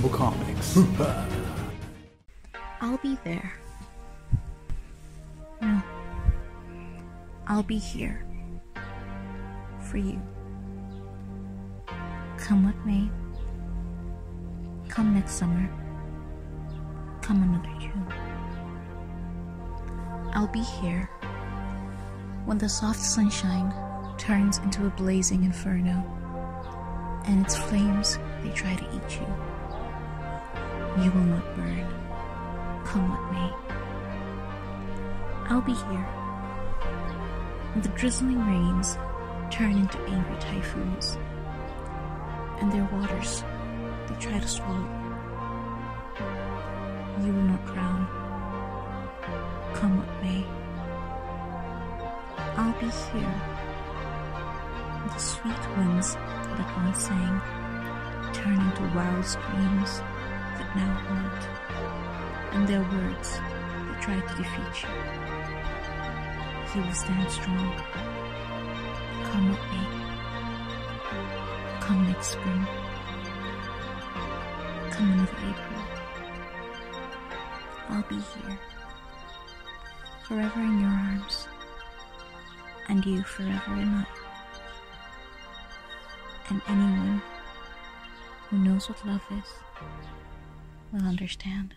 Comics. Hmm. I'll be there. No. I'll be here. For you. Come with me. Come next summer. Come another June. I'll be here when the soft sunshine turns into a blazing inferno and its flames they try to eat you. You will not burn, come what may. I'll be here the drizzling rains turn into angry typhoons and their waters they try to swallow. You will not drown, come what may. I'll be here the sweet winds that once sang turn into wild screams that now haunt, and their words that try to defeat you. He will stand strong. Come with me. Come next spring. Come another April. I'll be here. Forever in your arms. And you forever in mine. And anyone who knows what love is will understand.